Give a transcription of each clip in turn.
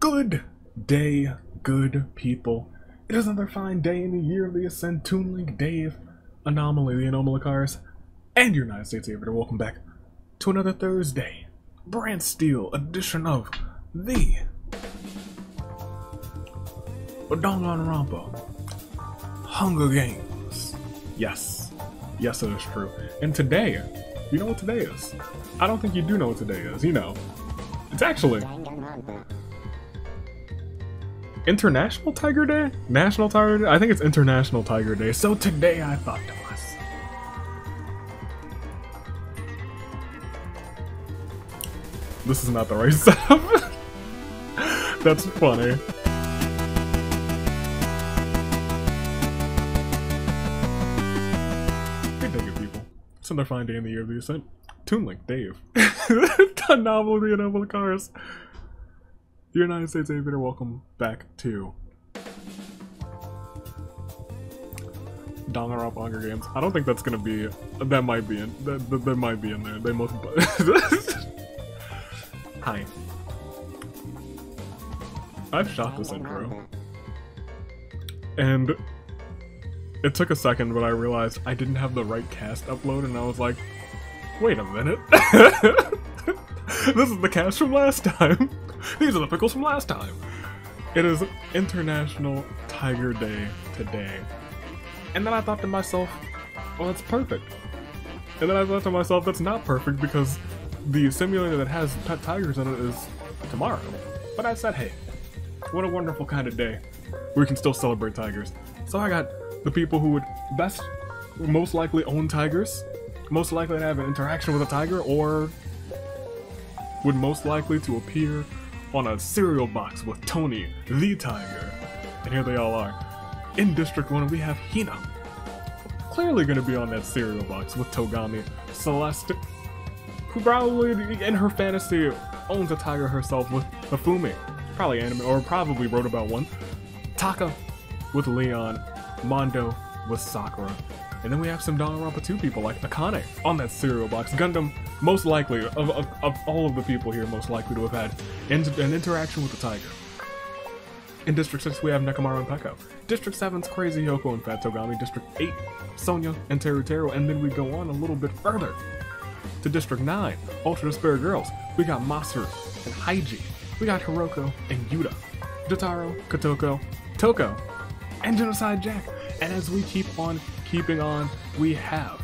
Good day, good people. It is another fine day in the year of the Ascend Toon Link Dave, Anomaly, the Anomalicars, and your United States Aviator. Welcome back to another Thursday, brand steel edition of the Danganronpa Hunger Games. Yes, yes, it is true. And today, you know what today is? I don't think you do know what today is. You know, it's actually International Tiger Day? National Tiger Day? I think it's International Tiger Day. So today I thought to myself. This is not the right setup. That's funny. Good day, good people. It's another fine day in the year of the Ascent. Toon Link, Dave. the novel, the novel cars. The United States Aviator, welcome back to Danganronpa Hunger Games. I don't think that's gonna be. That might be in. That, that, that might be in there. They most. Hi. I've shot this intro, and it took a second, but I realized I didn't have the right cast upload, and I was like, "Wait a minute." this is the cast from last time. These are the pickles from last time. It is International Tiger Day today. And then I thought to myself, well, that's perfect. And then I thought to myself, that's not perfect because the simulator that has pet tigers in it is tomorrow. But I said, hey, what a wonderful kind of day. We can still celebrate tigers. So I got the people who would best, most likely own tigers, most likely to have an interaction with a tiger, or would most likely to appear on a cereal box with Tony, the tiger. And here they all are. In District 1, we have Hina. Clearly gonna be on that cereal box with Togami. Celeste, who probably, in her fantasy, owns a tiger herself with Hifumi. Probably anime, or probably wrote about one. Taka with Leon. Mondo with Sakura. And then we have some Danganronpa 2 people like Akane on that cereal box. Gundam, most likely, of, of, of all of the people here, most likely to have had in, an interaction with the tiger. In District 6, we have Nekomaru and Peko. District 7's Crazy Yoko and Fat Togami. District 8, Sonia and Teruteru. And then we go on a little bit further to District 9, Ultra Despair Girls. We got Masaru and Haiji. We got Hiroko and Yuta. Jotaro, Kotoko, Toko, and Genocide Jack. And as we keep on keeping on, we have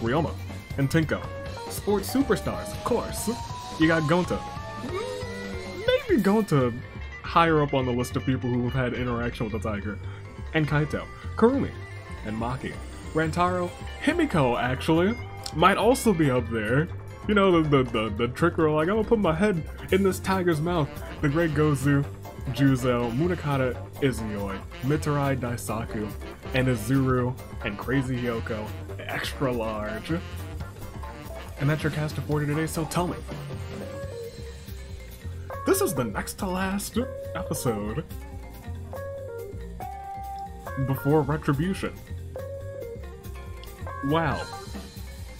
Ryoma and Tenko. Sports superstars, of course. You got Gonta. Maybe Gonta higher up on the list of people who have had interaction with the tiger. And Kaito, Kurumi, and Maki. Rantaro, Himiko, actually, might also be up there. You know, the, the, the, the tricker, like, I'm gonna put my head in this tiger's mouth. The Great Gozu, Juzo, Munakata Izuyoi, Mitarai Daisaku, and Azuru, and Crazy Hyoko, extra large. And that's your cast of 40 today, so tell me. This is the next to last episode before Retribution. Wow.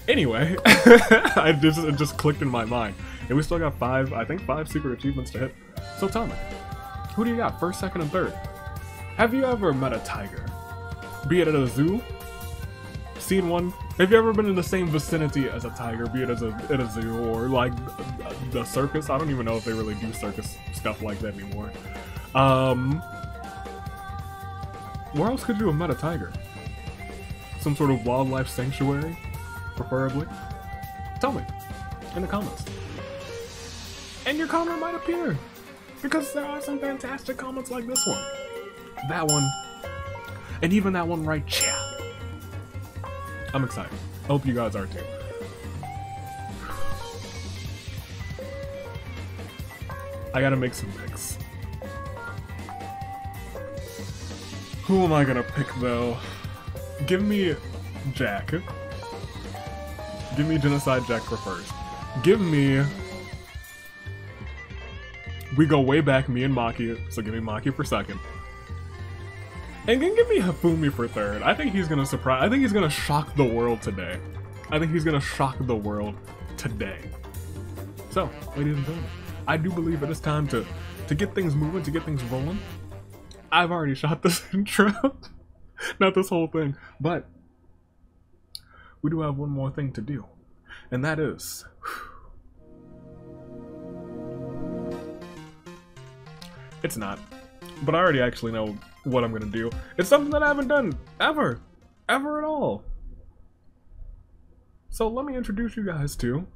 Anyway, I just, it just clicked in my mind. And we still got five, I think five secret achievements to hit. So tell me, who do you got first, second, and third? Have you ever met a tiger? Be it at a zoo? Seen one? Have you ever been in the same vicinity as a tiger, be it as a, at a zoo or like the circus? I don't even know if they really do circus stuff like that anymore. Um, where else could you have met a tiger? Some sort of wildlife sanctuary, preferably. Tell me in the comments. And your comment might appear because there are some fantastic comments like this one, that one, and even that one right here. I'm excited. I hope you guys are too. I gotta make some picks. Who am I gonna pick though? Give me Jack. Give me Genocide Jack for first. Give me we go way back, me and Maki, so give me Maki for second. And then give me Hifumi for third. I think he's gonna surprise- I think he's gonna shock the world today. I think he's gonna shock the world today. So, ladies and gentlemen, I do believe it is time to to get things moving, to get things rolling, I've already shot this intro. Not this whole thing, but we do have one more thing to do, and that is. It's not, but I already actually know what I'm gonna do. It's something that I haven't done ever, ever at all. So let me introduce you guys to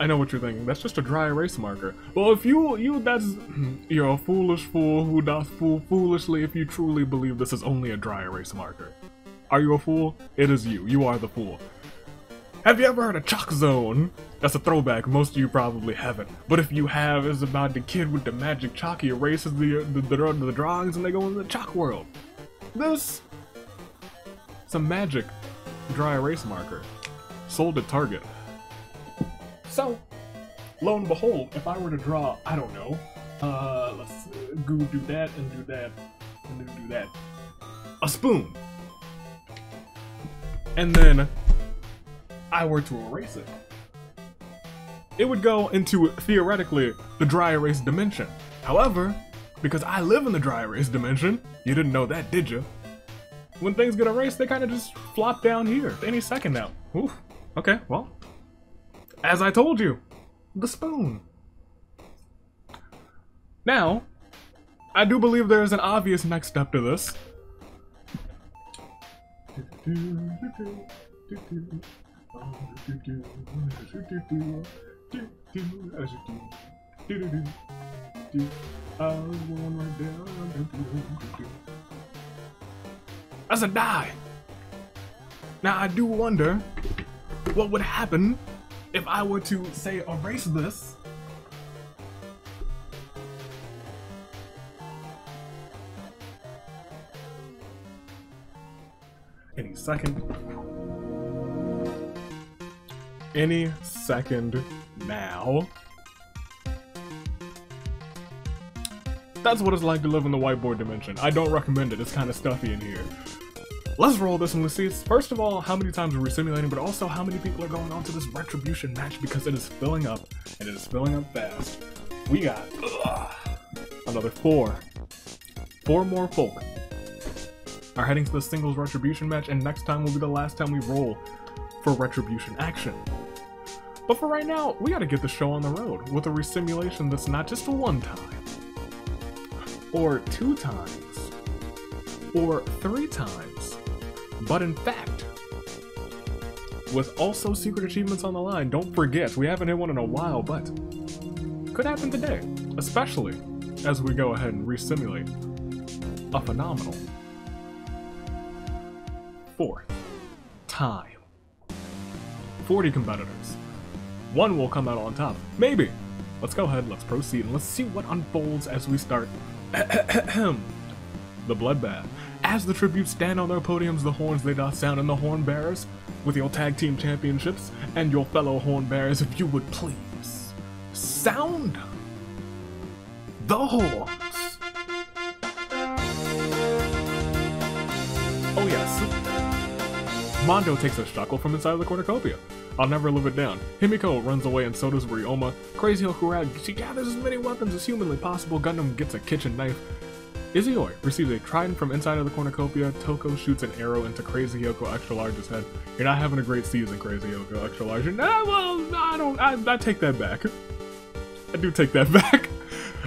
I know what you're thinking. That's just a dry erase marker. Well, if you you that's you're a foolish fool who doth fool foolishly if you truly believe this is only a dry erase marker. Are you a fool? It is you. You are the fool. Have you ever heard of Chalk Zone? That's a throwback. Most of you probably haven't. But if you have, it's about the kid with the magic chalk. He erases the the, the, the drawings and they go into the chalk world. This some magic dry erase marker sold at Target. So, lo and behold, if I were to draw, I don't know, uh, let's uh, go do that and do that and do that, a spoon, and then I were to erase it, it would go into theoretically the dry erase dimension. However, because I live in the dry erase dimension, you didn't know that, did you? When things get erased, they kind of just flop down here any second now. Oof. Okay, well, as I told you, the spoon. Now, I do believe there is an obvious next step to this. As a die. Now I do wonder what would happen if I were to say erase this, any second, any second now. That's what it's like to live in the whiteboard dimension. I don't recommend it, it's kind of stuffy in here. Let's roll this and let's see, first of all, how many times are we're simulating, but also how many people are going on to this retribution match because it is filling up, and it is filling up fast. We got ugh, another four. Four more folk are heading to the singles retribution match, and next time will be the last time we roll for retribution action. But for right now, we gotta get the show on the road with a resimulation that's not just one time, or two times, or three times but in fact, with also secret achievements on the line, don't forget, we haven't hit one in a while, but could happen today, especially as we go ahead and resimulate a phenomenal fourth time. 40 competitors. One will come out on top. Maybe. Let's go ahead, let's proceed, and let's see what unfolds as we start the bloodbath. As the tributes stand on their podiums, the horns they doth sound, and the horn bearers, with your tag team championships, and your fellow horn bearers, if you would please, sound the horns. Oh yes. Mondo takes a shuckle from inside of the cornucopia. I'll never live it down. Himiko runs away and so does Ryoma. Crazy Hokurag, she gathers as many weapons as humanly possible. Gundam gets a kitchen knife. Izioi receives a trident from inside of the cornucopia. Toko shoots an arrow into Crazy Yoko Extra Large's head. You're not having a great season, Crazy Yoko Extra Large. Nah, well, I don't. I, I take that back. I do take that back.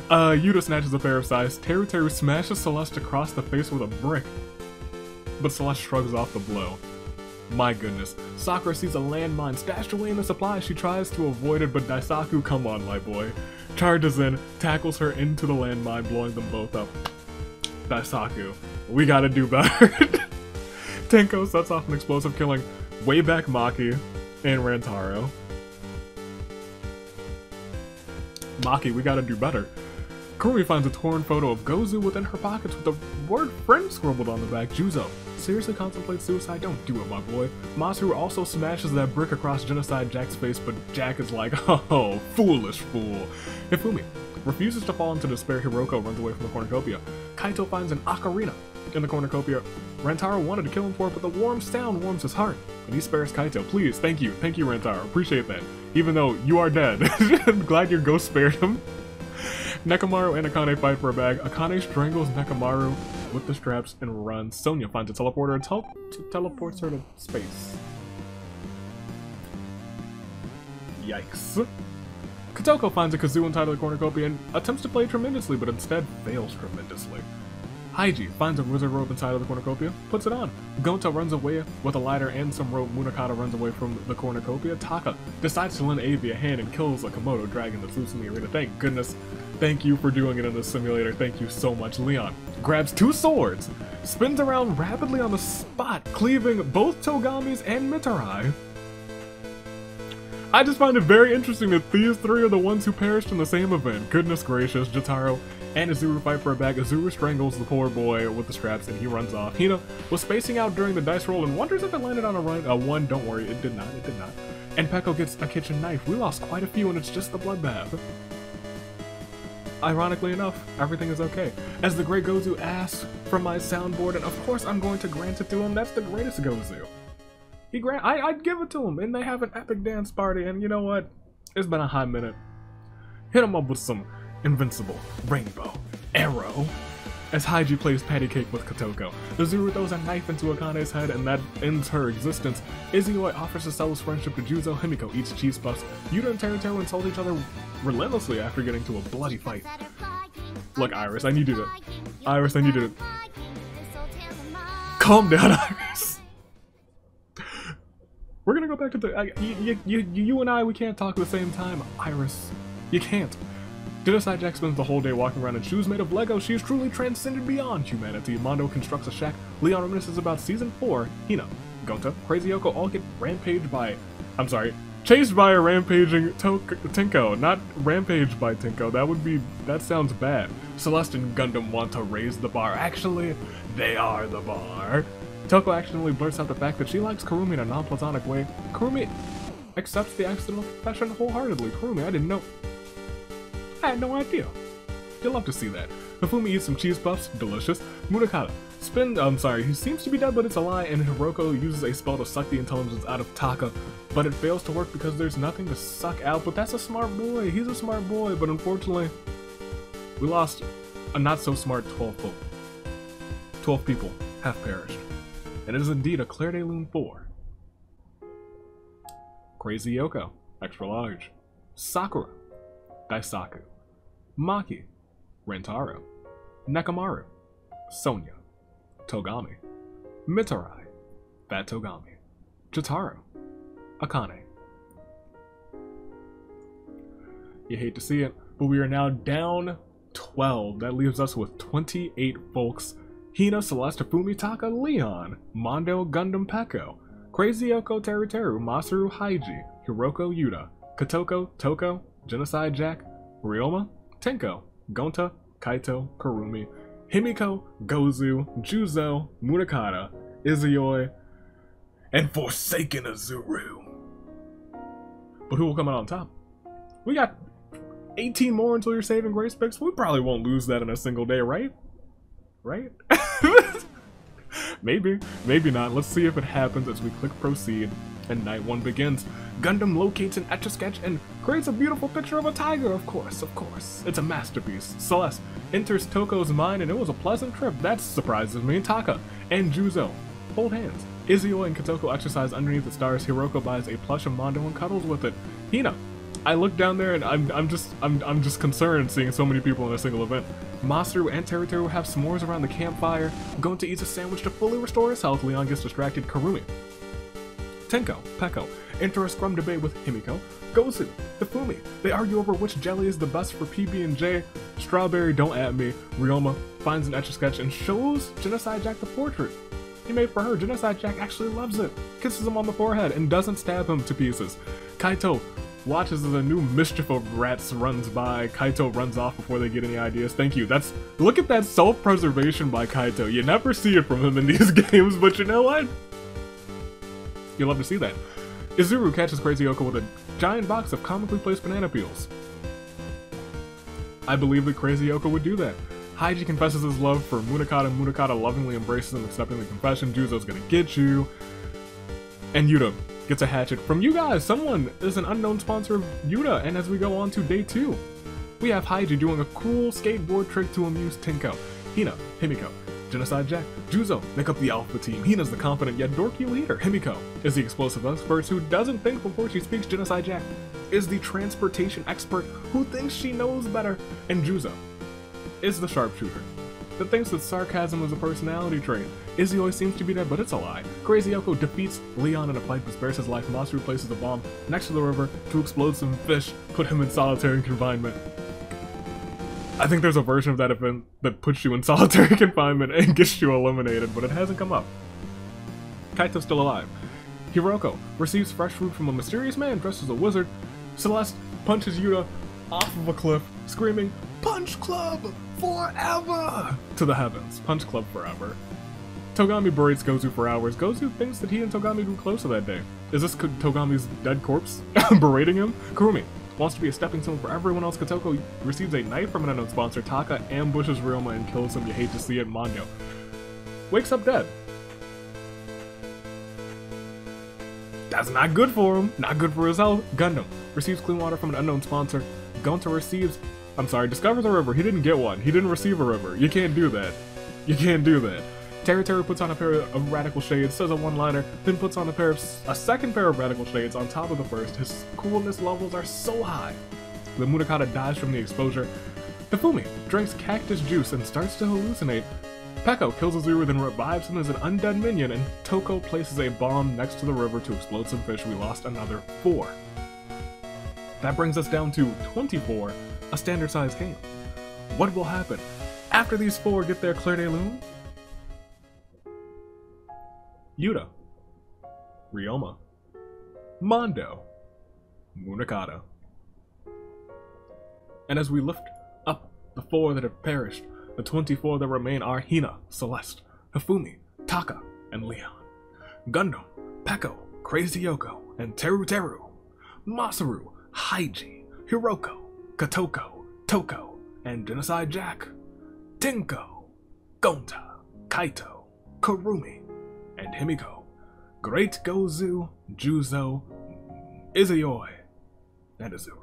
Uh, Yuta snatches a pair of size. Teru Teru smashes Celeste across the face with a brick. But Celeste shrugs off the blow. My goodness. Sakura sees a landmine stashed away in the supply. She tries to avoid it, but Daisaku, come on, my boy. Charges in, tackles her into the landmine, blowing them both up. Daisaku. We gotta do better. Tenko sets off an explosive killing way back Maki and Rantaro. Maki, we gotta do better. Kurumi finds a torn photo of Gozu within her pockets with the word friend scribbled on the back. Juzo, seriously contemplate suicide? Don't do it, my boy. Masaru also smashes that brick across Genocide Jack's face, but Jack is like, oh, foolish fool. Ifumi refuses to fall into despair, Hiroko runs away from the cornucopia. Kaito finds an ocarina in the cornucopia. Rantaro wanted to kill him for it, but the warm sound warms his heart, and he spares Kaito. Please, thank you, thank you, Rantaro. Appreciate that. Even though you are dead, I'm glad your ghost spared him. Nekomaru and Akane fight for a bag. Akane strangles Nekomaru with the straps and runs. Sonia finds a teleporter and tel teleports her to space. Yikes. Kotoko finds a kazoo inside of the cornucopia and attempts to play tremendously, but instead fails tremendously. Haiji finds a wizard robe inside of the cornucopia, puts it on. Gonta runs away with a lighter and some rope. Munakata runs away from the cornucopia. Taka decides to lend Avi a hand and kills a Komodo dragon that's loose in the arena. Thank goodness. Thank you for doing it in this simulator. Thank you so much. Leon grabs two swords, spins around rapidly on the spot, cleaving both Togamis and Mitarai. I just find it very interesting that these three are the ones who perished in the same event. Goodness gracious, Jotaro and Izuru fight for a bag. Izuru strangles the poor boy with the straps and he runs off. Hina was spacing out during the dice roll and wonders if it landed on a run. A one, don't worry, it did not, it did not. And Peko gets a kitchen knife. We lost quite a few and it's just the bloodbath. Ironically enough, everything is okay. As the great Gozu asks for my soundboard, and of course I'm going to grant it to him, that's the greatest Gozu. He grant I, I'd give it to him, and they have an epic dance party, and you know what? It's been a hot minute. Hit him up with some Invincible, Rainbow, Arrow. As Haiji plays patty cake with Kotoko, Zuru throws a knife into Akane's head and that ends her existence. Izuyoi offers to sell his friendship to Juzo, Himiko eats cheese puffs, Yuta and Teruteru insult each other relentlessly after getting to a bloody fight. Look, Iris, I need you to... Iris, I need you to... Calm down, Iris! We're gonna go back to the. You, you, you, you and I, we can't talk at the same time. Iris, you can't. Genocide Jack spends the whole day walking around in shoes made of Lego. She is truly transcended beyond humanity. Mondo constructs a shack. Leon reminisces about season 4. Hina, Gonta, Crazy Yoko all get rampaged by. I'm sorry, chased by a rampaging to Tenko. Not rampaged by Tenko. That would be. That sounds bad. Celeste and Gundam want to raise the bar. Actually, they are the bar. Toko accidentally blurts out the fact that she likes Kurumi in a non-platonic way. Kurumi accepts the accidental confession wholeheartedly. Kurumi, I didn't know. I had no idea. You'll love to see that. Hifumi eats some cheese puffs, delicious. Munakata, spin, I'm sorry, he seems to be dead but it's a lie, and Hiroko uses a spell to suck the intelligence out of Taka, but it fails to work because there's nothing to suck out, but that's a smart boy, he's a smart boy, but unfortunately, we lost a not so smart 12 folk. 12 people have perished and it is indeed a Clair de Lune 4. Crazy Yoko, extra large. Sakura, Daisaku. Maki, Rantaro. Nekomaru, Sonia. Togami. Mitarai, Fat Togami. Jotaro, Akane. You hate to see it, but we are now down 12. That leaves us with 28 folks Hina Celeste Fumitaka Leon, Mondo Gundam Peko, Crazy Teru Teru, Masaru Haiji, Hiroko Yuta, Kotoko, Toko, Genocide Jack, Ryoma, Tenko, Gonta, Kaito, Kurumi, Himiko, Gozu, Juzo, Munakata, Izuyoi, and Forsaken Azuru. But who will come out on top? We got 18 more until you're saving grace picks. We probably won't lose that in a single day, right? Right? maybe, maybe not. Let's see if it happens as we click proceed and night one begins. Gundam locates an etch-a-sketch and creates a beautiful picture of a tiger, of course, of course. It's a masterpiece. Celeste enters Toko's mind and it was a pleasant trip. That surprises me. Taka and Juzo hold hands. Izio and Kotoko exercise underneath the stars. Hiroko buys a plush of Mondo and cuddles with it. Hina I look down there and I'm, I'm just I'm, I'm just concerned seeing so many people in a single event. Masaru and Teruteru have s'mores around the campfire. Gonta eats a sandwich to fully restore his health. Leon gets distracted. Kurumi. Tenko, Peko, enter a scrum debate with Himiko. Gozu, Hifumi. They argue over which jelly is the best for PB&J. Strawberry, don't at me. Ryoma finds an etch-a-sketch and shows Genocide Jack the portrait he made for her. Genocide Jack actually loves it, kisses him on the forehead, and doesn't stab him to pieces. Kaito watches as a new mischief of rats runs by. Kaito runs off before they get any ideas. Thank you. That's look at that self-preservation by Kaito. You never see it from him in these games, but you know what? You love to see that. Izuru catches Crazy Yoko with a giant box of comically placed banana peels. I believe that Crazy Yoko would do that. Haiji confesses his love for Munakata. Munakata lovingly embraces him, accepting the confession. Juzo's gonna get you. And Yuta gets a hatchet from you guys. Someone is an unknown sponsor of Yuta. And as we go on to day two, we have Haiji doing a cool skateboard trick to amuse Tenko, Hina, Himiko, Genocide Jack, Juzo make up the Alpha team. Hina's the confident yet dorky leader. Himiko is the explosive expert who doesn't think before she speaks. Genocide Jack is the transportation expert who thinks she knows better. And Juzo is the sharpshooter that thinks that sarcasm is a personality trait. Izzy always seems to be there, but it's a lie. Crazy Yoko defeats Leon in a fight but spares his life. Masaru places a bomb next to the river to explode some fish, put him in solitary confinement. I think there's a version of that event that puts you in solitary confinement and gets you eliminated, but it hasn't come up. Kaito's still alive. Hiroko receives fresh food from a mysterious man dressed as a wizard. Celeste punches Yuta off of a cliff, screaming, Punch Club forever! To the heavens. Punch Club forever. Togami berates Gozu for hours. Gozu thinks that he and Togami grew closer that day. Is this Togami's dead corpse berating him? Kurumi wants to be a stepping stone for everyone else. Kotoko receives a knife from an unknown sponsor. Taka ambushes Ryoma and kills him. You hate to see it. Manyo wakes up dead. That's not good for him. Not good for his health. Gundam receives clean water from an unknown sponsor. Gonta receives, I'm sorry, discovers a river. He didn't get one. He didn't receive a river. You can't do that. You can't do that. Teru Teru puts on a pair of radical shades, says a one-liner, then puts on a pair of a second pair of radical shades on top of the first. His coolness levels are so high. The Munakata dies from the exposure. Hifumi drinks cactus juice and starts to hallucinate. Peko kills Azuru, then revives him as an undead minion, and Toko places a bomb next to the river to explode some fish. We lost another four. That brings us down to 24, a standard sized game. What will happen? After these four get their Clair de Lune, Yuta, Ryoma, Mondo, Munakata. And as we lift up the four that have perished, the 24 that remain are Hina, Celeste, Hifumi, Taka, and Leon. Gundam, Peko, Crazy Yoko, and Teru Teru. Masaru, Haiji, Hiroko, Kotoko, Toko, and Genocide Jack. Tenko, Gonta, Kaito, Kurumi, and Himiko, Great Gozu, Juzo, Izayoi, and Azuru.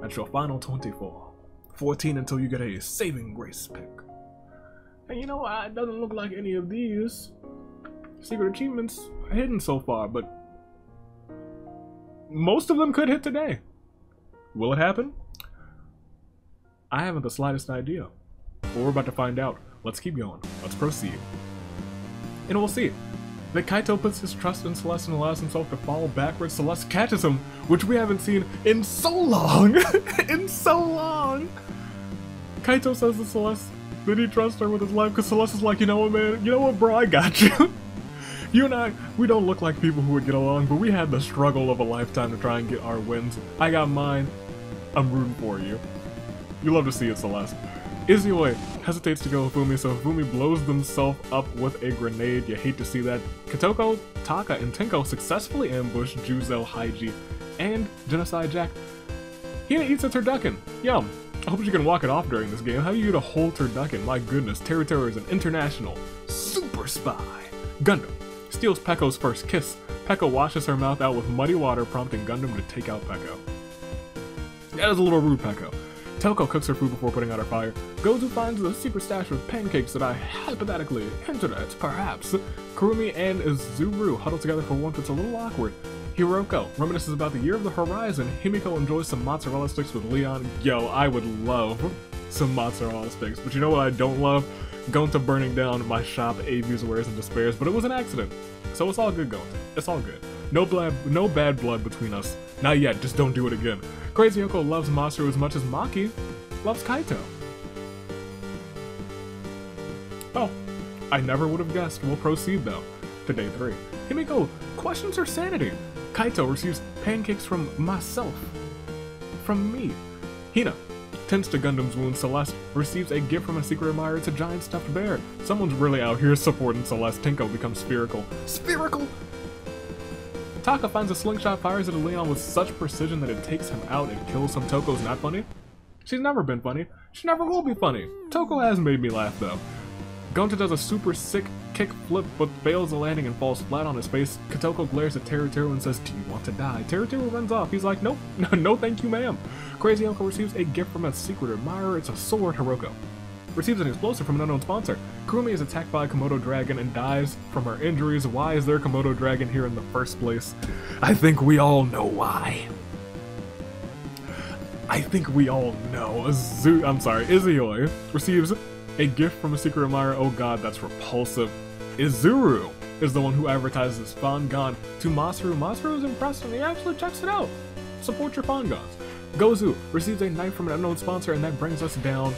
That's your final 24. 14 until you get a saving grace pick. And you know what? It doesn't look like any of these secret achievements are hidden so far, but most of them could hit today. Will it happen? I haven't the slightest idea. But we're about to find out. Let's keep going. Let's proceed. And we'll see. That Kaito puts his trust in Celeste and allows himself to fall backwards. Celeste catches him, which we haven't seen in so long! in so long! Kaito says to Celeste that he trusts her with his life because Celeste is like, you know what, man? You know what, bro? I got you. you and I, we don't look like people who would get along, but we had the struggle of a lifetime to try and get our wins. I got mine. I'm rooting for you. You love to see it, Celeste. Izuyoi hesitates to go with Fumi, so Fumi blows themselves up with a grenade. You hate to see that. Kotoko, Taka, and Tenko successfully ambush Juzo, Haiji, and Genocide Jack. Hina eats a turducken. Yum. I hope you can walk it off during this game. How do you eat a whole turducken? My goodness, Teru is an international super spy. Gundam steals Peko's first kiss. Peko washes her mouth out with muddy water, prompting Gundam to take out Peko. That is a little rude, Peko. Toko cooks her food before putting out her fire. Gozu finds the secret stash of pancakes that I hypothetically hinted at, perhaps. Kurumi and Azuru huddle together for warmth. It's a little awkward. Hiroko reminisces about the year of the horizon. Himiko enjoys some mozzarella sticks with Leon. Yo, I would love some mozzarella sticks, but you know what I don't love? Gonta burning down my shop, Avius wears and despairs, but it was an accident. So it's all good, Gonta. It's all good. No blood, no bad blood between us. Not yet, just don't do it again. Crazy Uncle loves Masaru as much as Maki loves Kaito. Oh, I never would have guessed. We'll proceed though to day three. Himiko questions her sanity. Kaito receives pancakes from myself. From me. Hina tends to Gundam's wound. Celeste receives a gift from a secret admirer. It's a giant stuffed bear. Someone's really out here supporting Celeste. Tenko becomes spherical. Spherical? Taka finds a slingshot, fires it at Leon with such precision that it takes him out and kills him. Toko's not funny. She's never been funny. She never will be funny. Toko has made me laugh though. Gonta does a super sick kick flip but fails the landing and falls flat on his face. Kotoko glares at Teruteru and says, Do you want to die? Teruteru runs off. He's like, Nope, no, no thank you ma'am. Crazy Uncle receives a gift from a secret admirer. It's a sword, Hiroko. Receives an explosive from an unknown sponsor. Kurumi is attacked by a Komodo dragon and dies from her injuries. Why is there a Komodo dragon here in the first place? I think we all know why. I think we all know. Zu I'm sorry, Izuyoi receives a gift from a secret admirer. Oh god, that's repulsive. Izuru is the one who advertises Fangon to Masaru. Masaru is impressed and he actually checks it out. Support your Fangons. Gozu receives a knife from an unknown sponsor and that brings us down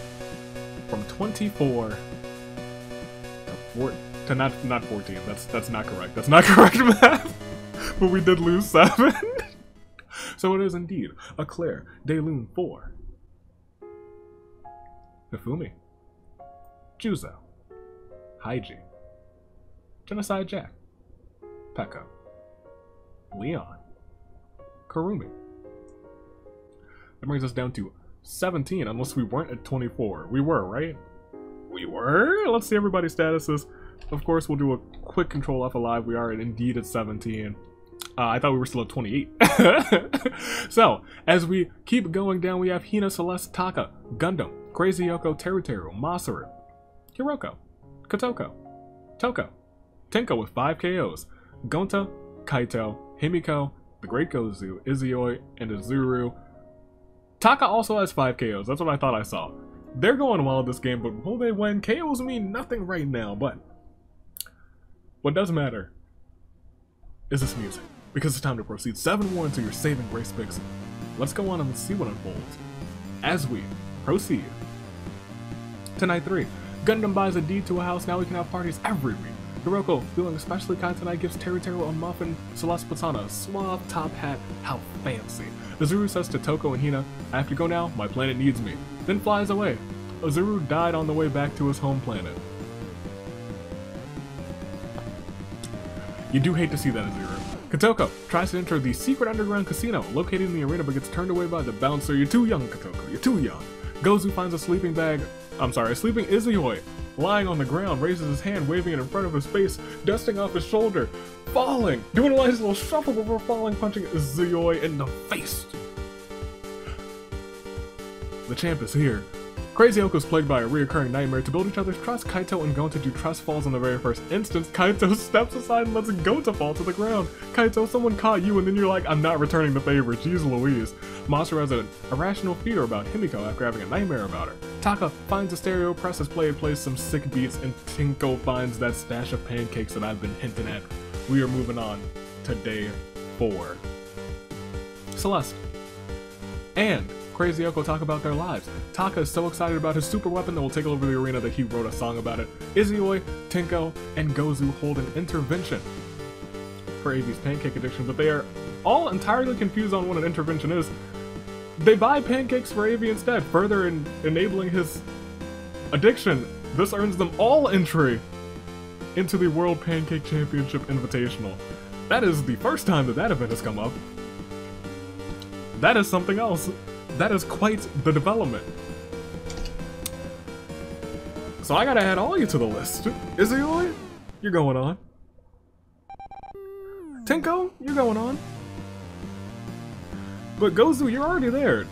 from 24 to 4 to not not 14. That's that's not correct. That's not correct math. but we did lose 7. so it is indeed a Claire De Lune 4. Hifumi. Juzo. Haiji. Genocide Jack. Peko. Leon. Kurumi. That brings us down to 17, unless we weren't at 24. We were, right? We were? Let's see everybody's statuses. Of course, we'll do a quick control F alive. We are indeed at 17. Uh, I thought we were still at 28. so, as we keep going down, we have Hina, Celeste, Taka, Gundam, Crazy Yoko, Teruteru, Masaru, Hiroko, Kotoko, Toko, Tenko with 5 KOs, Gonta, Kaito, Himiko, the Great Gozu, Izuyoi, and Izuru. Taka also has 5 KOs, that's what I thought I saw. They're going well this game, but will they win? KOs mean nothing right now, but what does matter is this music, because it's time to proceed 7-1 into your saving grace picks. Let's go on and see what unfolds as we proceed. Tonight 3, Gundam buys a deed to a house, now we can have parties every week. Hiroko, feeling especially kind tonight, gives Teruteru a muffin. Celeste puts on a suave top hat. How fancy. Azuru says to Toko and Hina, I have to go now, my planet needs me. Then flies away. Azuru died on the way back to his home planet. You do hate to see that, Azuru. Kotoko tries to enter the secret underground casino located in the arena but gets turned away by the bouncer. You're too young, Kotoko. You're too young. Gozu finds a sleeping bag. I'm sorry, a sleeping Izuyoi lying on the ground, raises his hand, waving it in front of his face, dusting off his shoulder, falling, doing a nice little shuffle before falling, punching Izuyoi in the face. The champ is here. Crazy Yoko is plagued by a reoccurring nightmare. To build each other's trust, Kaito and Gonta do trust falls in the very first instance. Kaito steps aside and lets Gonta fall to the ground. Kaito, someone caught you and then you're like, I'm not returning the favor. Jeez Louise. Monster has an irrational fear about Himiko after having a nightmare about her. Taka finds a stereo, presses play, plays some sick beats, and Tenko finds that stash of pancakes that I've been hinting at. We are moving on to day four. Celeste. And Crazy Yoko talk about their lives. Taka is so excited about his super weapon that will take over the arena that he wrote a song about it. Izuyoi, Tenko, and Gozu hold an intervention for Avi's pancake addiction, but they are all entirely confused on what an intervention is. They buy pancakes for Avi instead, further in enabling his addiction. This earns them all entry into the World Pancake Championship Invitational. That is the first time that that event has come up. That is something else. That is quite the development. So I gotta add all you to the list. Izuyoi, you're going on. Tenko, you're going on. But Gozu, you're already there.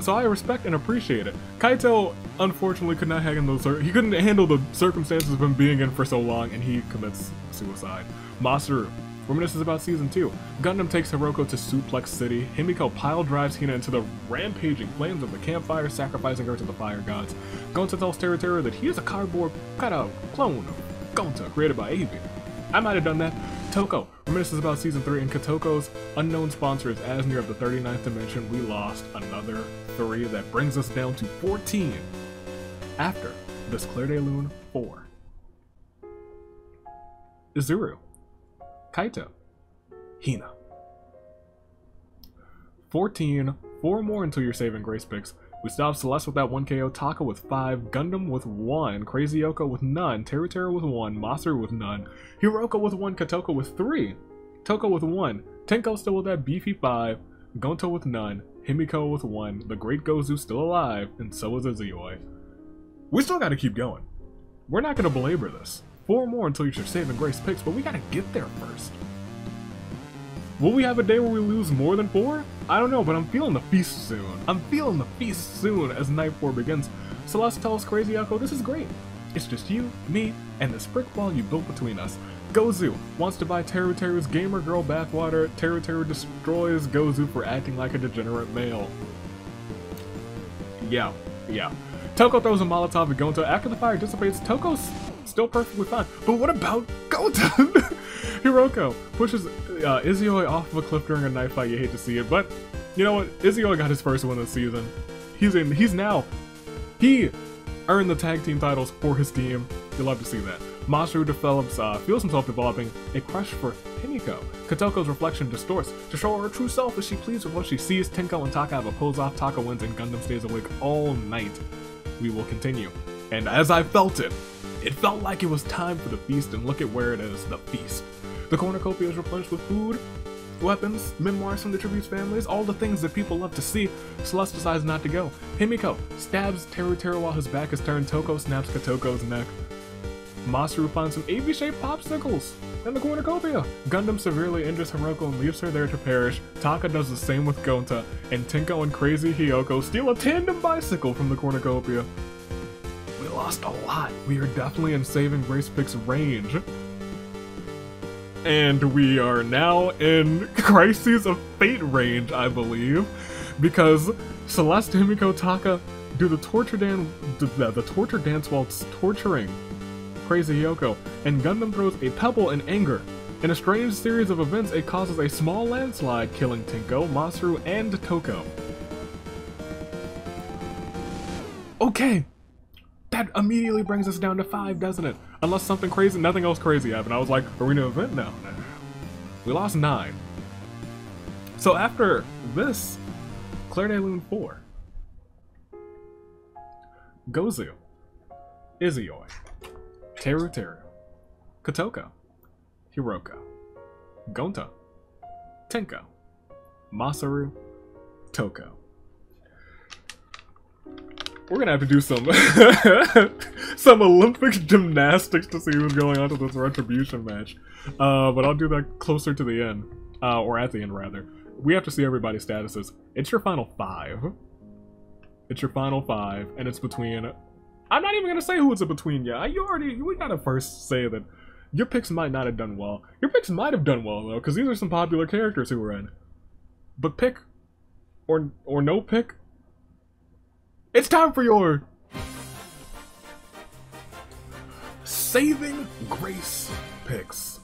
So I respect and appreciate it. Kaito, unfortunately, could not handle those. He couldn't handle the circumstances of him being in for so long, and he commits suicide. Masaru reminisces about season two. Gundam takes Hiroko to Suplex City. Himiko pile drives Hina into the rampaging flames of the campfire, sacrificing her to the fire gods. Gonta tells Teruteru that he is a cardboard cutout clone of Gonta created by Avi. I might have done that. Toko reminisces about season 3 and Kotoko's unknown sponsor is Asnir of the 39th dimension. We lost another 3 that brings us down to 14 after this Claire de Lune 4. Izuru, Kaito, Hina. 14, 4 more until your saving grace picks. We stopped Celeste with that 1 KO, Taka with 5, Gundam with 1, Crazy Yoko with none, Teruteru with 1, Masaru with none, Hiroko with 1, Kotoko with 3, Toko with 1, Tenko still with that beefy 5, Gonta with none, Himiko with one, the great Gozu still alive, and so is Izuyoi. We still gotta keep going. We're not gonna belabor this. Four more until you should saving grace picks, but we gotta get there first. Will we have a day where we lose more than four? I don't know, but I'm feeling the feast soon. I'm feeling the feast soon as night four begins. Celeste tells Crazy Echo this is great. It's just you, me, and this brick wall you built between us. Gozu wants to buy Teru Teru's gamer girl bathwater. Teru Teru destroys Gozu for acting like a degenerate male. Yeah, yeah. Toko throws a Molotov at Gonta. After the fire dissipates, Toko's still perfectly fine. But what about Gonta? Hiroko pushes uh, off of a cliff during a knife fight. You hate to see it, but you know what? Izuyoi got his first win this season. He's in. He's now. He earned the tag team titles for his team. You'll love to see that. Masaru develops, uh, feels himself developing a crush for Himiko. Kotoko's reflection distorts to show her true self as she pleads with what she sees. Tenko and Taka have a pose off. Taka wins and Gundam stays awake all night. We will continue. And as I felt it, it felt like it was time for the feast, and look at where it is the feast. The cornucopia is replenished with food, weapons, memoirs from the Tribute's families, all the things that people love to see. Celeste decides not to go. Himiko stabs Teru Teru while his back is turned. Toko snaps Kotoko's neck. Masaru finds some AV shaped popsicles in the cornucopia. Gundam severely injures Hiroko and leaves her there to perish. Taka does the same with Gonta, and Tenko and Crazy Hiyoko steal a tandem bicycle from the cornucopia. Lost a lot. We are definitely in Saving Grace Pick's range. And we are now in Crises of Fate range, I believe, because Celeste Himiko Taka do the torture dance, the, the torture dance while torturing Crazy Yoko, and Gundam throws a pebble in anger. In a strange series of events, it causes a small landslide, killing Tenko, Masaru, and Toko. Okay, that immediately brings us down to five, doesn't it? Unless something crazy, nothing else crazy happened. I was like, are we arena event? No. We lost nine. So after this, Clair de Lune 4. Gozu. Izuyoi. Teru Teru. Kotoko. Hiroko. Gonta. Tenko. Masaru. Toko we're gonna have to do some some Olympic gymnastics to see who's going on to this retribution match. Uh, but I'll do that closer to the end, uh, or at the end rather. We have to see everybody's statuses. It's your final five. It's your final five, and it's between. I'm not even gonna say who it's a between yet. You already we gotta first say that your picks might not have done well. Your picks might have done well though, because these are some popular characters who were in. But pick or or no pick it's time for your saving grace picks.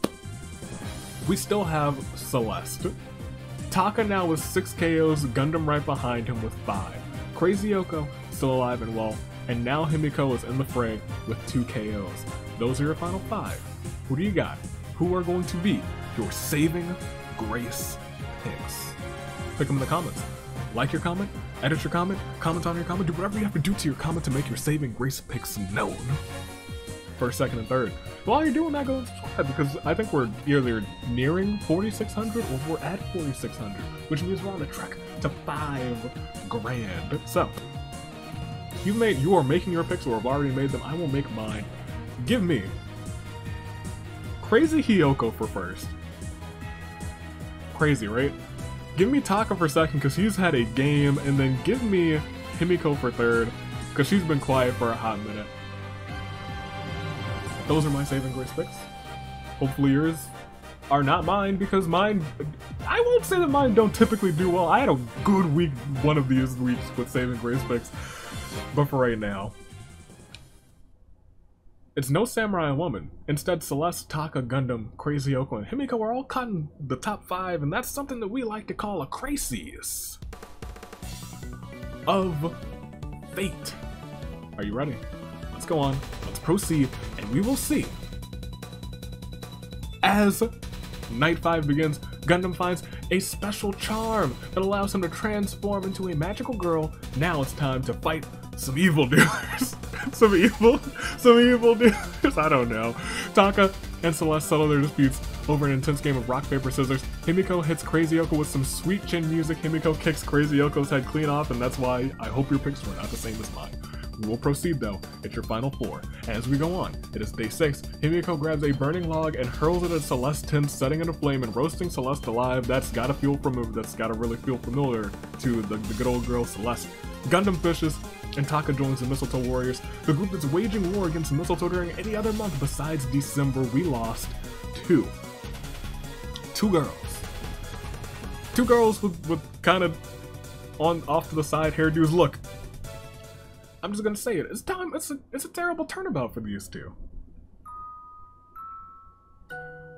We still have Celeste. Taka now with 6 KOs, Gundam right behind him with 5. Crazy Yoko still alive and well, and now Himiko is in the fray with 2 KOs. Those are your final 5. Who do you got? Who are going to be your saving grace picks? Pick them in the comments. Like your comment, edit your comment, comment on your comment, do whatever you have to do to your comment to make your saving grace picks known. First, second, and third. While you're doing that, go and subscribe because I think we're either nearing 4,600 or we're at 4,600, which means we're on the track to five grand. So, you made you are making your picks or have already made them. I will make mine. Give me Crazy Hiyoko for first. Crazy, right? Give me Taka for second because he's had a game, and then give me Himiko for third because she's been quiet for a hot minute. Those are my saving grace picks. Hopefully yours are not mine because mine, I won't say that mine don't typically do well. I had a good week one of these weeks with saving grace picks, but for right now, it's no samurai woman. Instead, Celeste, Taka, Gundam, Crazy Yoko, and Himiko are all caught in the top five, and that's something that we like to call a crisis of fate. Are you ready? Let's go on. Let's proceed, and we will see. As Night 5 begins, Gundam finds a special charm that allows him to transform into a magical girl. Now it's time to fight some evildoers. some evil, some evil dudes. I don't know. Taka and Celeste settle their disputes over an intense game of rock, paper, scissors. Himiko hits Crazy Yoko with some sweet chin music. Himiko kicks Crazy Yoko's head clean off, and that's why I hope your picks were not the same as mine. We will proceed though, it's your final four. As we go on, it is day six. Himiko grabs a burning log and hurls it at Celeste tent, setting it aflame and roasting Celeste alive. That's gotta feel familiar, that's gotta really feel familiar to the, the good old girl Celeste. Gundam fishes, and Taka joins the Mistletoe Warriors, the group that's waging war against Mistletoe during any other month besides December. We lost two. Two girls. Two girls with, with kind of on off to the side hairdos. Look, I'm just gonna say it. It's time. It's a it's a terrible turnabout for these two.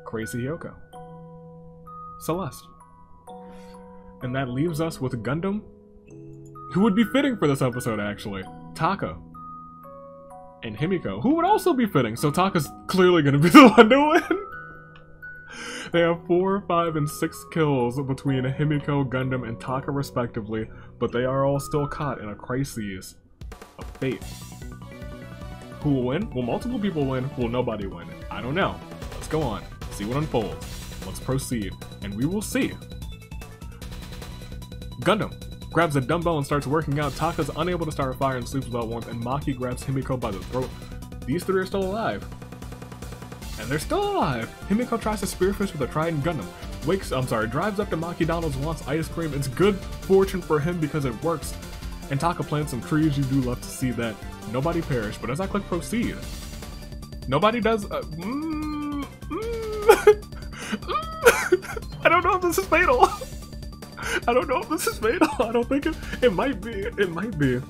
Crazy Yoko. Celeste. And that leaves us with Gundam, who would be fitting for this episode actually. Taka. And Himiko, who would also be fitting, so Taka's clearly gonna be the one to win. They have 4, 5, and 6 kills between Himiko, Gundam, and Taka respectively, but they are all still caught in a crisis of fate. Who will win? Will multiple people win? Will nobody win? I don't know. Let's go on. See what unfolds. Let's proceed. And we will see. Gundam grabs a dumbbell and starts working out. Taka's unable to start a fire and sleeps without warmth, and Maki grabs Himiko by the throat. These three are still alive. And they're still alive! Himiko tries to spearfish with a Trident Gundam. Wakes, I'm sorry, drives up to Maki Donald's, wants ice cream. It's good fortune for him because it works. And Taka plants some trees, you do love to see that. Nobody perished, but as I click proceed, nobody does, uh, mm, mm. I don't know if this is fatal. I don't know if this is fatal. I don't think it, it might be, it might be.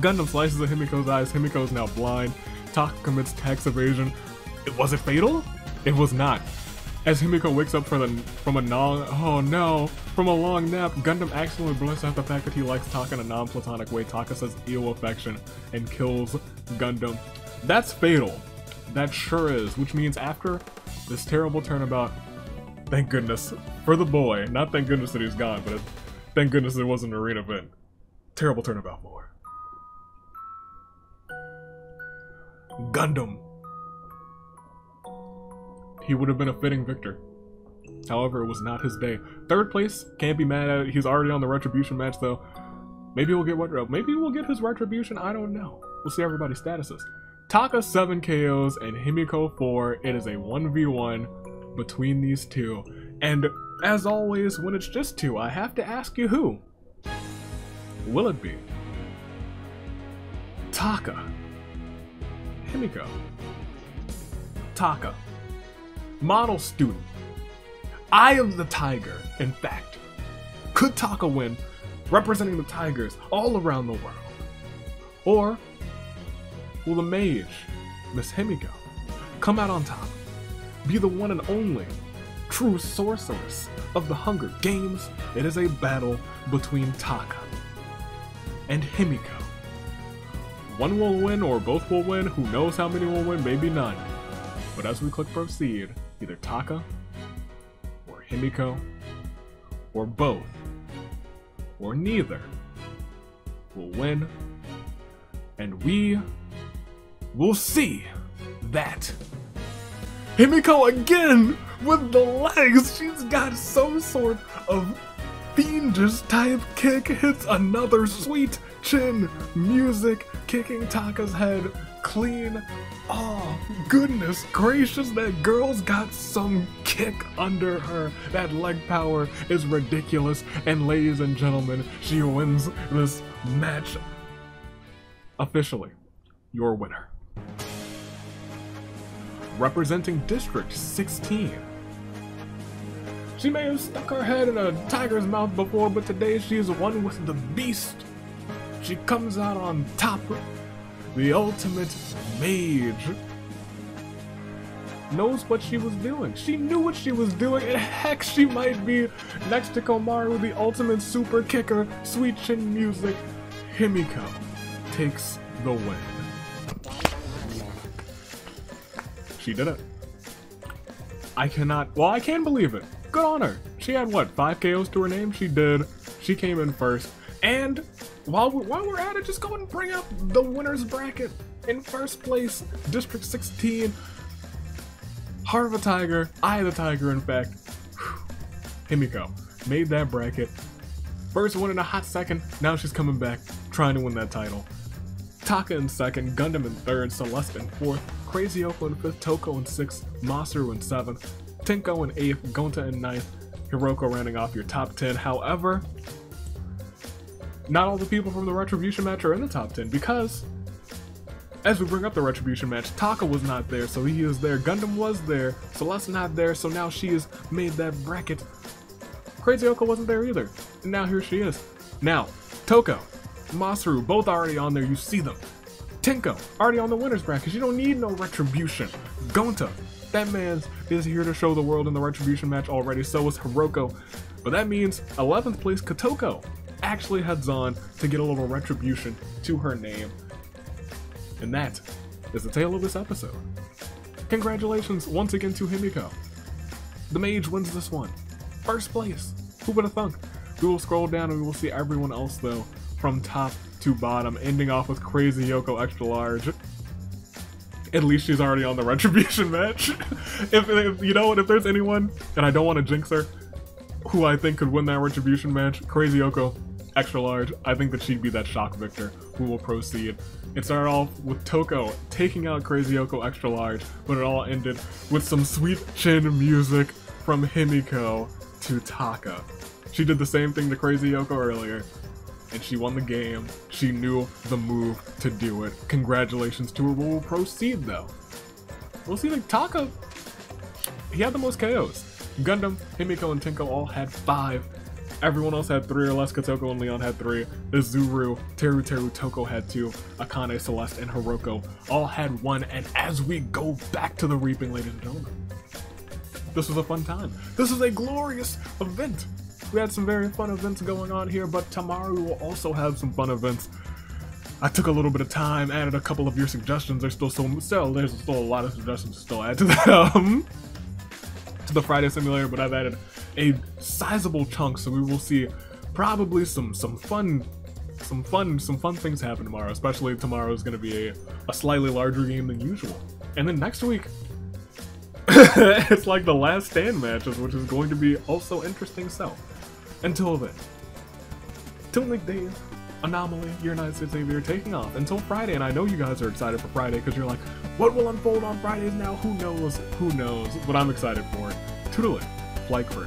Gundam slices at Himiko's eyes, Himiko is now blind. Taka commits tax evasion. It was it fatal? It was not. As Himiko wakes up from, the, from a long, oh no, from a long nap, Gundam accidentally blinks at the fact that he likes Taka in a non-platonic way. Taka says eel affection and kills Gundam. That's fatal. That sure is, which means after this terrible turnabout, thank goodness for the boy, not thank goodness that he's gone, but it, thank goodness there wasn't an arena event. Terrible turnabout for. Gundam he would have been a fitting victor. However, it was not his day. Third place, can't be mad at it. He's already on the retribution match though. Maybe we'll get what maybe we'll get his retribution, I don't know. We'll see everybody's statuses. Taka 7 KOs and Himiko 4. It is a 1v1 between these two. And as always, when it's just two, I have to ask you who. Will it be Taka? Himiko? Taka model student. I am the tiger, in fact. Could Taka win representing the tigers all around the world? Or will the mage, Miss Himiko, come out on top, be the one and only true sorceress of the Hunger Games? It is a battle between Taka and Himiko. One will win or both will win, who knows how many will win, maybe none. But as we click proceed, either Taka, or Himiko, or both, or neither, will win, and we will see that. Himiko again with the legs. She's got some sort of fiendish type kick. Hits another sweet chin music, kicking Taka's head clean Oh, goodness gracious, that girl's got some kick under her. That leg power is ridiculous. And ladies and gentlemen, she wins this match. Officially, your winner. Representing District 16. She may have stuck her head in a tiger's mouth before, but today she is one with the beast. She comes out on top the ultimate mage, knows what she was doing. She knew what she was doing, and heck, she might be next to Komaru, the ultimate super kicker, sweet chin music. Himiko takes the win. She did it. I cannot, well, I can believe it. Good on her. She had what, five KOs to her name? She did. She came in first. And while we're, while we're at it, just go and bring up the winner's bracket. In first place, District 16. Heart of a Tiger, of the Tiger, in fact. Himiko made that bracket. First win in a hot second, now she's coming back, trying to win that title. Taka in second, Gundam in third, Celeste in fourth, Crazy Yoko in fifth, Toko in sixth, Masaru in seventh, Tenko in eighth, Gonta in ninth, Hiroko rounding off your top 10. However, not all the people from the Retribution match are in the top 10 because, as we bring up the Retribution match, Taka was not there, so he is there. Gundam was there, Celeste not there, so now she has made that bracket. Crazy Yoko wasn't there either, and now here she is. Now, Toko, Masaru, both already on there, you see them. Tenko, already on the winner's bracket, you don't need no Retribution. Gonta, that man is here to show the world in the Retribution match already, so is Hiroko. But that means 11th place Kotoko actually heads on to get a little Retribution to her name. And that is the tale of this episode. Congratulations once again to Himiko. The mage wins this one. First place. Who would have thunk? We will scroll down and we will see everyone else though, from top to bottom, ending off with Crazy Yoko Extra Large. At least she's already on the Retribution match. if, if, you know what, if there's anyone, and I don't want to jinx her, who I think could win that Retribution match, Crazy Yoko, extra large, I think that she'd be that shock victor who will proceed. It started off with Toko taking out Crazy Yoko extra large, but it all ended with some sweet chin music from Himiko to Taka. She did the same thing to Crazy Yoko earlier, and she won the game. She knew the move to do it. Congratulations to her. We'll proceed though. We'll see like Taka. He had the most KOs. Gundam, Himiko, and Tenko all had five. Everyone else had three or less. Kotoko and Leon had three. Izuru, Teru Teru, Toko had two. Akane, Celeste, and Hiroko all had one. And as we go back to the reaping, ladies and gentlemen, this was a fun time. This was a glorious event. We had some very fun events going on here, but tomorrow we will also have some fun events. I took a little bit of time, added a couple of your suggestions. There's still so still there's still a lot of suggestions to still add to them um, to the Friday simulator, but I've added a sizable chunk, so we will see probably some some fun some fun some fun things happen tomorrow. Especially tomorrow is going to be a, a slightly larger game than usual, and then next week it's like the last stand matches, which is going to be also interesting. So. Until then, Toon Dave, Anomaly, your United States Navy are taking off until Friday, and I know you guys are excited for Friday because you're like, what will unfold on Fridays now? Who knows? Who knows? But I'm excited for it. Toodaloo, Flight Crew.